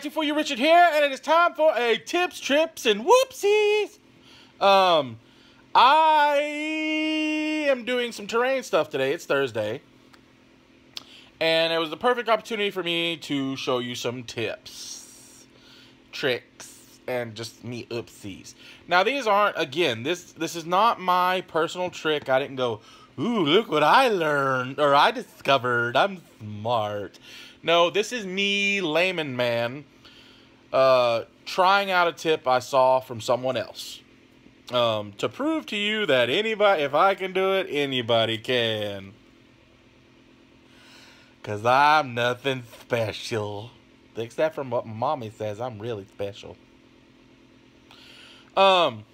Tattoo for you, Richard here, and it is time for a tips, trips, and whoopsies. Um, I am doing some terrain stuff today. It's Thursday, and it was the perfect opportunity for me to show you some tips, tricks, and just me oopsies. Now, these aren't again. This this is not my personal trick. I didn't go, ooh, look what I learned or I discovered. I'm smart. No, this is me, layman man, uh, trying out a tip I saw from someone else. Um, to prove to you that anybody, if I can do it, anybody can. Because I'm nothing special. Except from what mommy says, I'm really special. Um,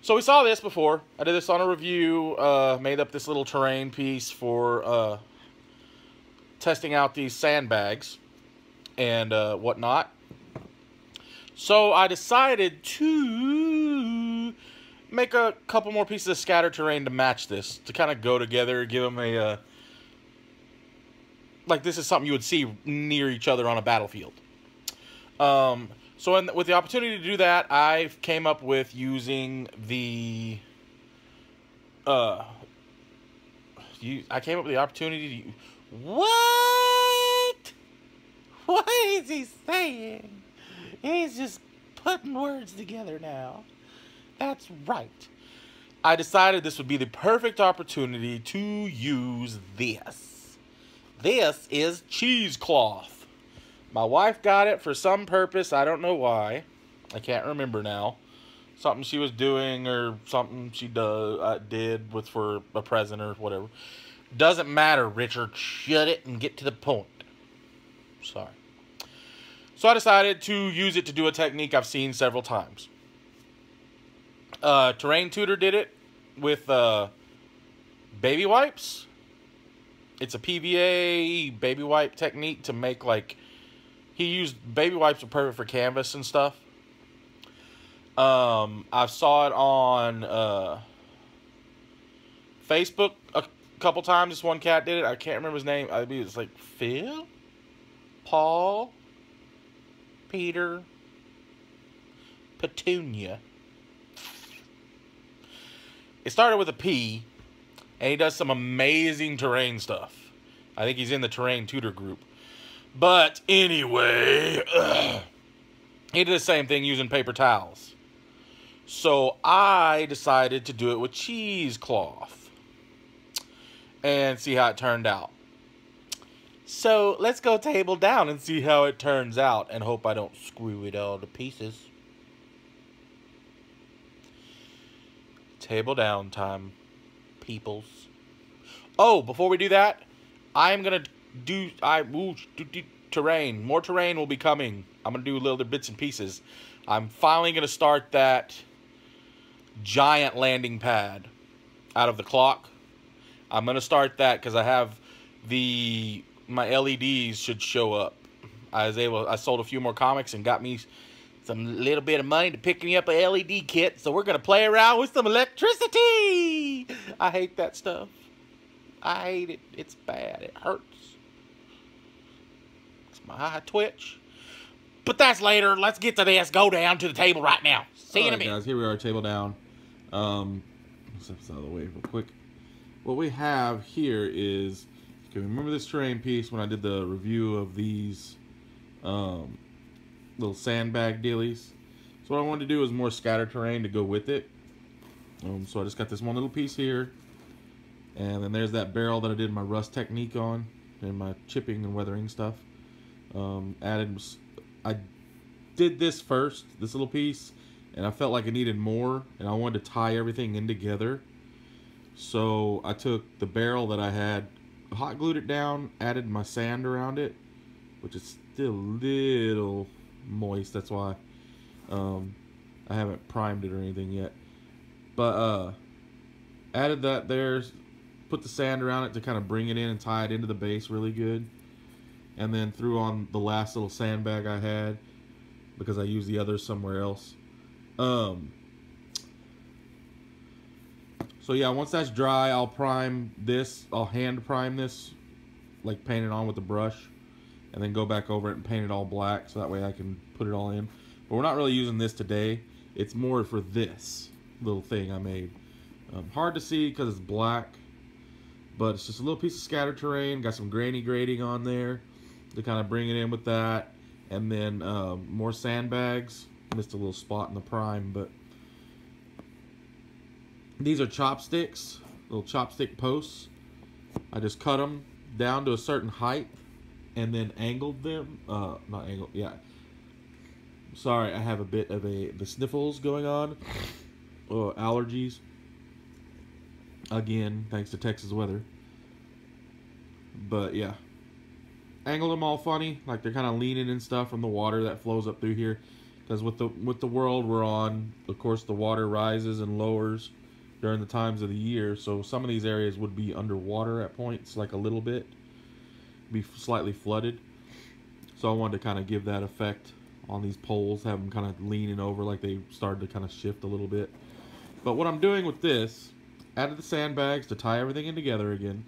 so we saw this before. I did this on a review, uh, made up this little terrain piece for, uh, testing out these sandbags and uh, whatnot. So I decided to make a couple more pieces of scatter terrain to match this, to kind of go together, give them a, uh, like this is something you would see near each other on a battlefield. Um, so in, with the opportunity to do that, I came up with using the, uh, you, I came up with the opportunity to what? What is he saying? He's just putting words together now. That's right. I decided this would be the perfect opportunity to use this. This is cheesecloth. My wife got it for some purpose. I don't know why. I can't remember now. Something she was doing or something she do, uh, did with for a present or whatever. Doesn't matter, Richard. Shut it and get to the point. Sorry. So I decided to use it to do a technique I've seen several times. Uh, Terrain Tutor did it with uh, baby wipes. It's a PVA baby wipe technique to make like he used baby wipes are perfect for canvas and stuff. Um, I saw it on uh, Facebook a couple times. This one cat did it. I can't remember his name. I mean, it's like Phil, Paul, Peter, Petunia. It started with a P, and he does some amazing terrain stuff. I think he's in the terrain tutor group. But anyway, ugh, he did the same thing using paper towels. So I decided to do it with cheesecloth and see how it turned out. So let's go table down and see how it turns out and hope I don't screw it all to pieces. Table down time, peoples. Oh, before we do that, I'm going to do, I will do, do terrain. More terrain will be coming. I'm going to do little bits and pieces. I'm finally going to start that giant landing pad out of the clock. I'm going to start that because I have the, my LEDs should show up. I was able, I sold a few more comics and got me some little bit of money to pick me up a LED kit. So we're going to play around with some electricity. I hate that stuff. I hate it. It's bad. It hurts. It's my eye twitch. But that's later. Let's get to this. Go down to the table right now. See you in a minute. guys, here we are, table down. Um, let's step this out of the way real quick. What we have here is, you remember this terrain piece when I did the review of these um, little sandbag dealies? So what I wanted to do is more scatter terrain to go with it. Um, so I just got this one little piece here. And then there's that barrel that I did my rust technique on and my chipping and weathering stuff. Um, added, I did this first, this little piece, and I felt like I needed more, and I wanted to tie everything in together. So I took the barrel that I had, hot glued it down, added my sand around it, which is still a little moist. That's why um, I haven't primed it or anything yet. But uh, added that there, put the sand around it to kind of bring it in and tie it into the base really good. And then threw on the last little sandbag I had because I used the others somewhere else. Um, so yeah, once that's dry, I'll prime this. I'll hand prime this, like paint it on with the brush. and then go back over it and paint it all black so that way I can put it all in. But we're not really using this today. It's more for this little thing I made. Um, hard to see because it's black, but it's just a little piece of scatter terrain. Got some granny grating on there to kind of bring it in with that. And then um, more sandbags. Missed a little spot in the prime, but these are chopsticks, little chopstick posts. I just cut them down to a certain height and then angled them. Uh, not angled, yeah. Sorry, I have a bit of a the sniffles going on. Uh, allergies. Again, thanks to Texas weather. But yeah, angled them all funny, like they're kind of leaning and stuff from the water that flows up through here. Because with the with the world we're on, of course, the water rises and lowers during the times of the year. So some of these areas would be underwater at points, like a little bit, be slightly flooded. So I wanted to kind of give that effect on these poles, have them kind of leaning over like they started to kind of shift a little bit. But what I'm doing with this, added the sandbags to tie everything in together again.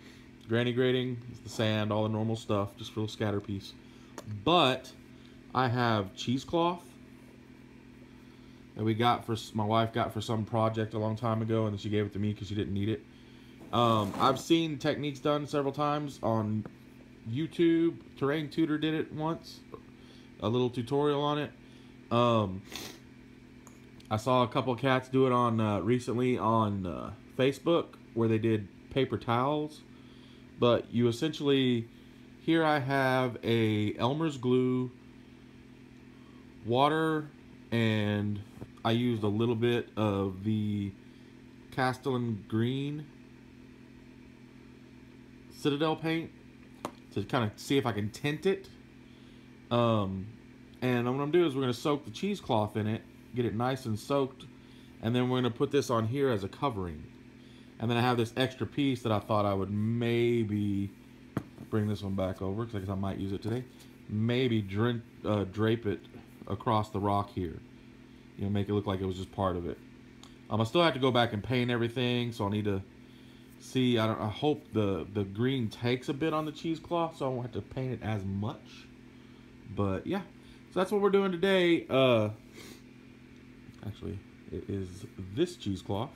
Granny grating, the sand, all the normal stuff, just for a scatter piece. But I have cheesecloth that we got for my wife got for some project a long time ago, and then she gave it to me because she didn't need it. Um, I've seen techniques done several times on YouTube. Terrain Tutor did it once, a little tutorial on it. Um, I saw a couple cats do it on uh, recently on uh, Facebook where they did paper towels, but you essentially here I have a Elmer's glue, water, and I used a little bit of the Castellan Green Citadel paint to kind of see if I can tint it. Um, and what I'm going to do is we're going to soak the cheesecloth in it, get it nice and soaked, and then we're going to put this on here as a covering. And then I have this extra piece that I thought I would maybe bring this one back over because I might use it today. Maybe drape, uh, drape it across the rock here you know, make it look like it was just part of it. Um, I still have to go back and paint everything, so I need to see. I, I hope the the green takes a bit on the cheesecloth, so I won't have to paint it as much. But yeah, so that's what we're doing today. Uh, actually, it is this cheesecloth,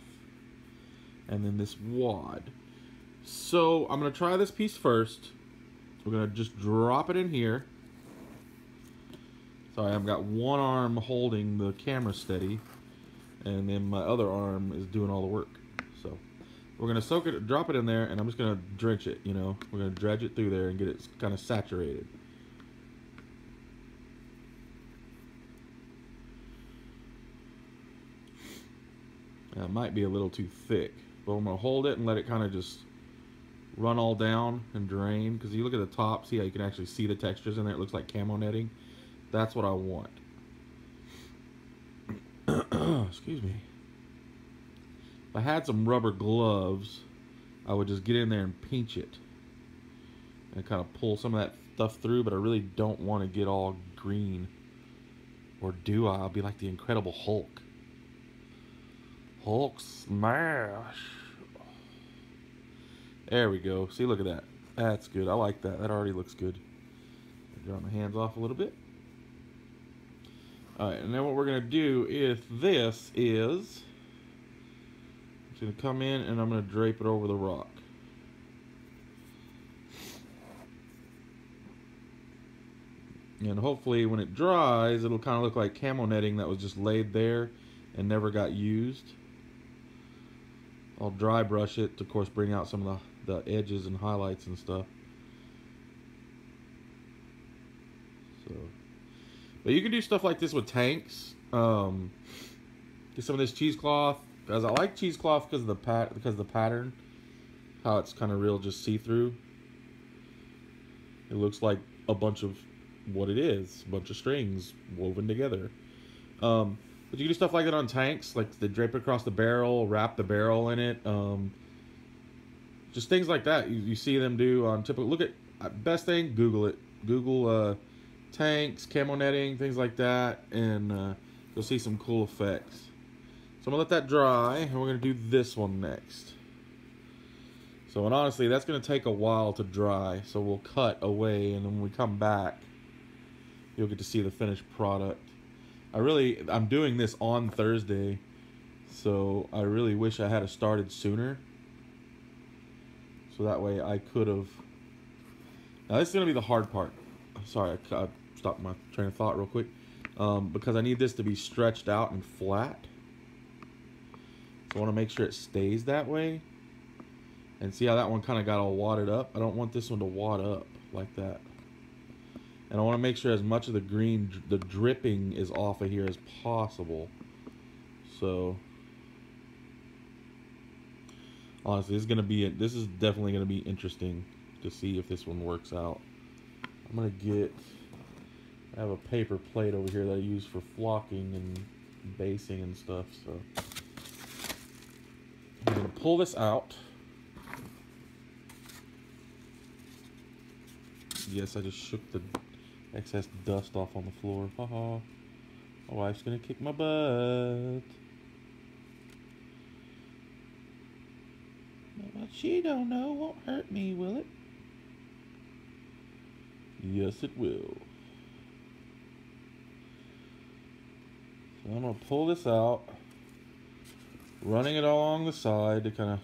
and then this wad. So I'm gonna try this piece first. We're gonna just drop it in here. Sorry, I've got one arm holding the camera steady, and then my other arm is doing all the work. So we're gonna soak it, drop it in there, and I'm just gonna drench it. You know, we're gonna dredge it through there and get it kind of saturated. It might be a little too thick, but I'm gonna hold it and let it kind of just run all down and drain. Because you look at the top, see how you can actually see the textures in there. It looks like camo netting. That's what I want. Excuse me. If I had some rubber gloves, I would just get in there and pinch it. And kind of pull some of that stuff through, but I really don't want to get all green. Or do I? I'll be like the Incredible Hulk. Hulk smash. There we go. See, look at that. That's good. I like that. That already looks good. Draw my hands off a little bit. Alright, and then what we're going to do is this is I'm going to come in and I'm going to drape it over the rock. And hopefully when it dries, it'll kind of look like camo netting that was just laid there and never got used. I'll dry brush it to, of course, bring out some of the, the edges and highlights and stuff. So... But you can do stuff like this with tanks. Um, get some of this cheesecloth. Because I like cheesecloth because of the pat because the pattern. How it's kind of real just see-through. It looks like a bunch of what it is. A bunch of strings woven together. Um, but you can do stuff like that on tanks. Like the drape across the barrel, wrap the barrel in it. Um, just things like that. You, you see them do on typical... Look at... Uh, best thing, Google it. Google... Uh, tanks, camo netting, things like that, and uh, you'll see some cool effects. So I'm to let that dry, and we're to do this one next. So, and honestly, that's to take a while to dry. So we'll cut away, and then when we come back, you'll get to see the finished product. I really, I'm doing this on Thursday, so I really wish I had started sooner. So that way I could have. Now this is gonna be the hard part. Sorry, I, I stopped my train of thought real quick. Um, because I need this to be stretched out and flat. So I want to make sure it stays that way. And see how that one kind of got all wadded up? I don't want this one to wad up like that. And I want to make sure as much of the green, the dripping is off of here as possible. So, honestly, this is going to be, it. this is definitely going to be interesting to see if this one works out. I'm going to get, I have a paper plate over here that I use for flocking and basing and stuff. So, I'm going to pull this out. Yes, I just shook the excess dust off on the floor. Haha. My wife's gonna kick my butt. What she don't know won't hurt me, will it? Yes, it will. I'm gonna pull this out, running it along the side to kind of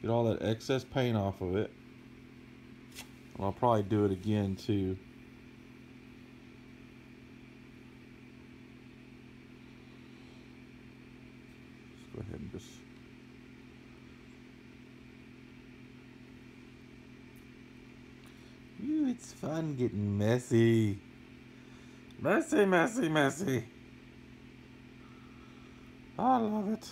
get all that excess paint off of it. And I'll probably do it again too. Let's go ahead and just Ooh, it's fun getting messy. Messy, messy, messy. I love it.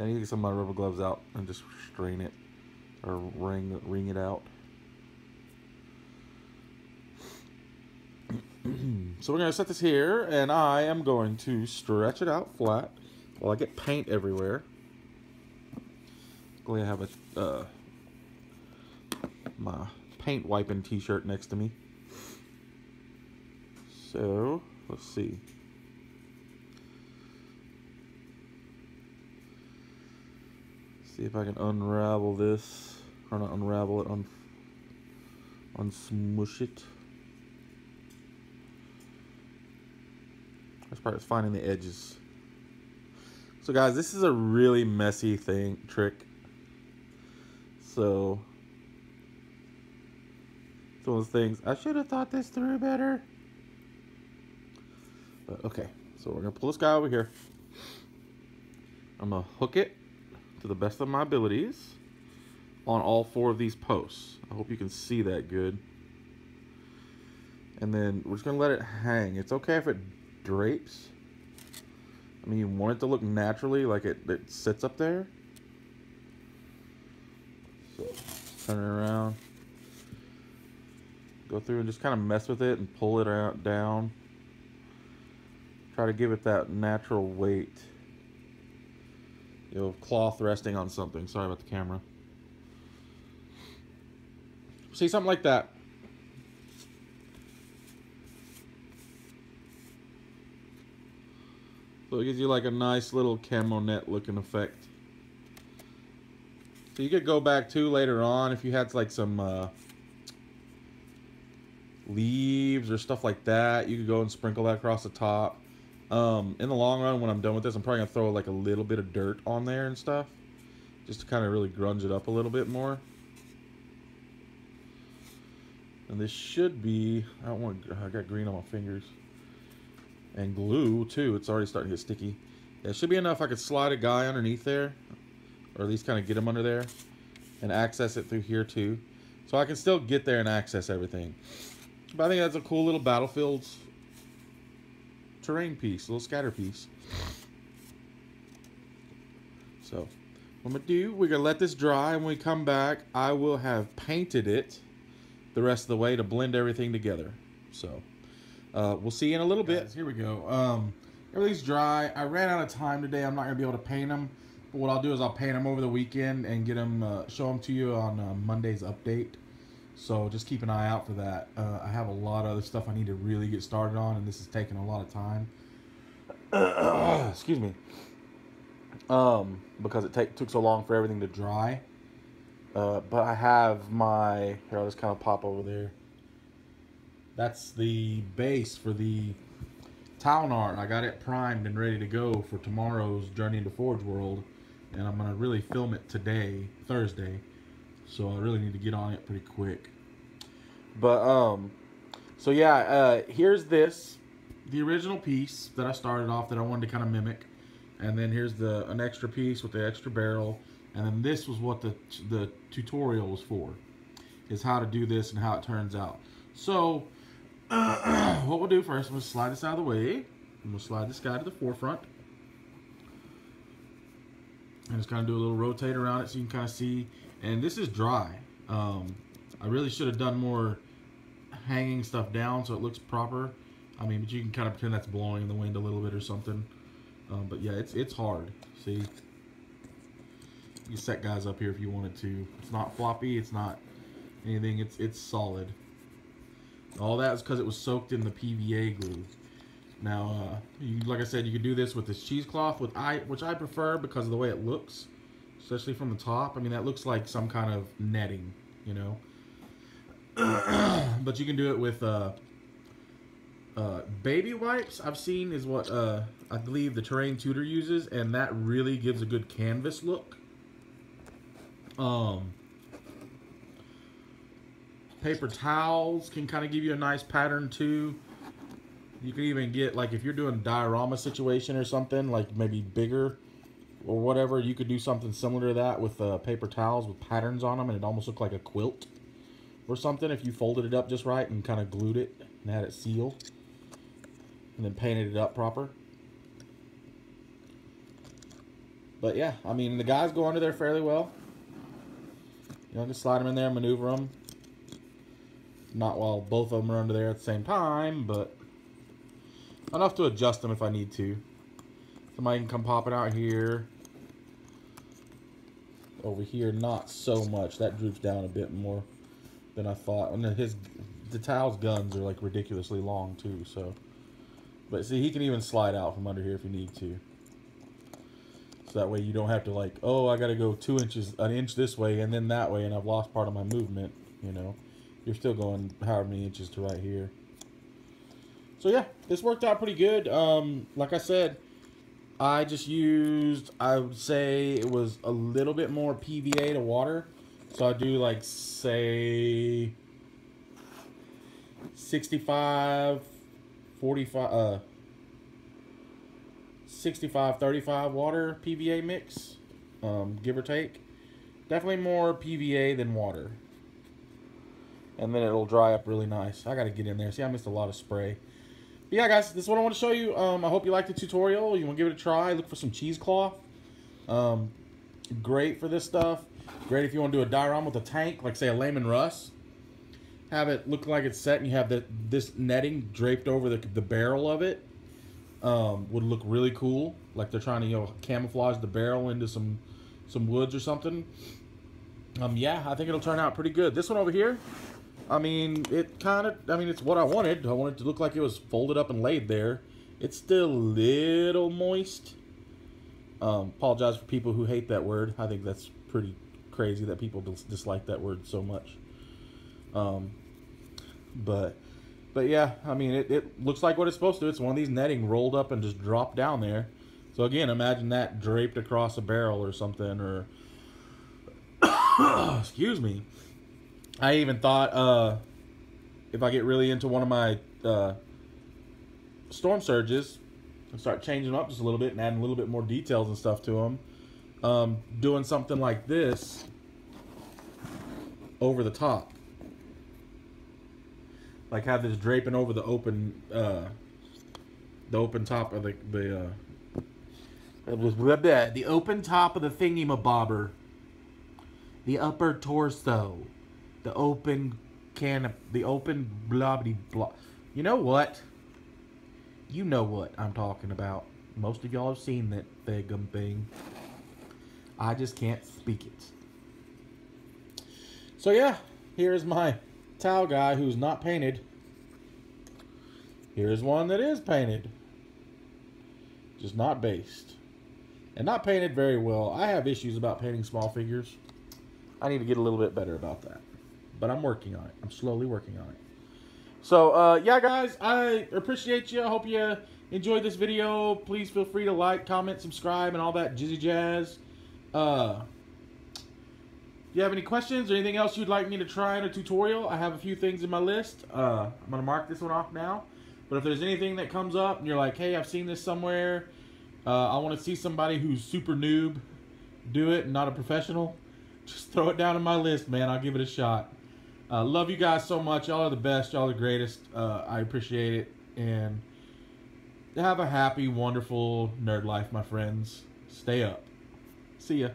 I need to get some of my rubber gloves out and just strain it or wring wring it out. so we're gonna set this here, and I am going to stretch it out flat while I get paint everywhere. Luckily, I have a uh, my paint wiping T-shirt next to me. So let's see. See if I can unravel this, or not unravel it, un unsmush it. This part is finding the edges. So guys, this is a really messy thing, trick. So, it's one of those things, I should have thought this through better. But okay, so we're gonna pull this guy over here. I'm gonna hook it to the best of my abilities on all four of these posts. I hope you can see that good. And then we're just to let it hang. It's okay if it drapes. I mean, you want it to look naturally, like it, it sits up there. So, turn it around. Go through and just kind of mess with it and pull it out down. Try to give it that natural weight you know, cloth resting on something. Sorry about the camera. See, something like that. So it gives you like a nice little camo net looking effect. So you could go back to later on if you had like some uh, leaves or stuff like that. You could go and sprinkle that across the top. Um, in the long run, when I'm done with this, I'm probably to throw like a little bit of dirt on there and stuff. Just to kind of really grunge it up a little bit more. And this should be, I don't want, I got green on my fingers. And glue too, it's already starting to get sticky. It should be enough I could slide a guy underneath there. Or at least kind of get them under there. And access it through here too. So I can still get there and access everything. But I think that's a cool little Battlefields terrain piece, a little scatter piece. So, what I'm to do, we're going to let this dry, and when we come back, I will have painted it the rest of the way to blend everything together. So, uh, we'll see you in a little bit. Here we go. Um, everything's dry. I ran out of time today. I'm not going to be able to paint them. What I'll do is I'll paint them over the weekend and get them, uh, show them to you on uh, Monday's update. So just keep an eye out for that. Uh, I have a lot of other stuff I need to really get started on, and this is taking a lot of time. Excuse me. Um, because it take, took so long for everything to dry. Uh, but I have my here. I'll just kind of pop over there. That's the base for the Ta'unar. I got it primed and ready to go for tomorrow's Journey into Forge World, and I'm gonna really film it today, Thursday. So I really need to get on it pretty quick. But um, so yeah, uh, here's this, the original piece that I started off that I wanted to kind of mimic, and then here's the an extra piece with the extra barrel, and then this was what the the tutorial was for, is how to do this and how it turns out. So what we'll do first, we'll slide this out of the way, and we'll slide this guy to the forefront. And just kind of do a little rotate around it so you can kind of see. And this is dry. Um, I really should have done more hanging stuff down so it looks proper. I mean, but you can kind of pretend that's blowing in the wind a little bit or something. Um, but yeah, it's it's hard. See, you set guys up here if you wanted to. It's not floppy. It's not anything. It's it's solid. All that is because it was soaked in the PVA glue. Now, uh, you, like I said, you could do this with this cheesecloth, with I, which I prefer because of the way it looks, especially from the top. I mean, that looks like some kind of netting, you know. but you can do it with uh, uh, baby wipes. I've seen is what uh, I believe the Terrain Tutor uses, and that really gives a good canvas look. Um, paper towels can kind of give you a nice pattern too. You could even get like if you're doing diorama situation or something like maybe bigger or whatever, you could do something similar to that with uh, paper towels with patterns on them, and it almost looked like a quilt or something if you folded it up just right and kind of glued it and had it sealed and then painted it up proper. But yeah, I mean the guys go under there fairly well. You know, just slide them in there, maneuver them. Not while both of them are under there at the same time, but enough to adjust them if I need to. Somebody can come popping out here. Over here, not so much. That droops down a bit more than I thought. And his, the Tau's guns are like ridiculously long too, so. But see, he can even slide out from under here if you need to. So that way you don't have to like, oh, I got to go two inches, an inch this way and then that way, and I've lost part of my movement, you know you're still going however many inches to right here. So yeah, this worked out pretty good. Um, like I said, I just used, I would say it was a little bit more PVA to water. So I do like, say, 65, 45, uh, 65, 35 water PVA mix, um, give or take. Definitely more PVA than water and then it'll dry up really nice. I got to get in there. See, I missed a lot of spray. But yeah, guys, this is what I want to show you. Um, I hope you liked the tutorial. You want to give it a try. Look for some cheesecloth. Um, great for this stuff. Great if you want to do a diorama with a tank, like say a Leman Russ. Have it look like it's set and you have the, this netting draped over the, the barrel of it. Um, would look really cool. Like they're trying to, you know, camouflage the barrel into some, some woods or something. Um, yeah, I think it'll turn out pretty good. This one over here, I mean, it kind of, I mean, it's what I wanted. I wanted to look like it was folded up and laid there. It's still a little moist. Um, apologize for people who hate that word. I think that's pretty crazy that people dis dislike that word so much. Um, but, but yeah, I mean, it, it looks like what it's supposed to. It's one of these netting rolled up and just dropped down there. So again, imagine that draped across a barrel or something, or excuse me, I even thought uh, if I get really into one of my uh, Stormsurges and start changing them up just a little bit and adding a little bit more details and stuff to them, um, doing something like this over the top. Like have this draping over the open, uh, the open top of the the uh, the open top of the thingy mabobber, the upper torso the open can of the open blobby blah. You know what? You know what I'm talking about. Most of y'all have seen that thegum thing. I just can't speak it. So yeah, here's my Tau guy who's not painted. Here's one that is painted. Just not based. And not painted very well. I have issues about painting small figures. I need to get a little bit better about that. But I'm working on it. I'm slowly working on it. So, uh, yeah, guys, I appreciate you. I hope you enjoyed this video. Please feel free to like, comment, subscribe, and all that jizzy jazz. Uh, do you have any questions or anything else you'd like me to try in a tutorial? I have a few things in my list. Uh, I'm going to mark this one off now. But if there's anything that comes up and you're like, hey, I've seen this somewhere, uh, I want to see somebody who's super noob do it and not a professional, just throw it down on my list, man. I'll give it a shot. Uh, love you guys so much. Y'all are the best. Y'all are the greatest. Uh, I appreciate it. And have a happy, wonderful nerd life, my friends. Stay up. See ya.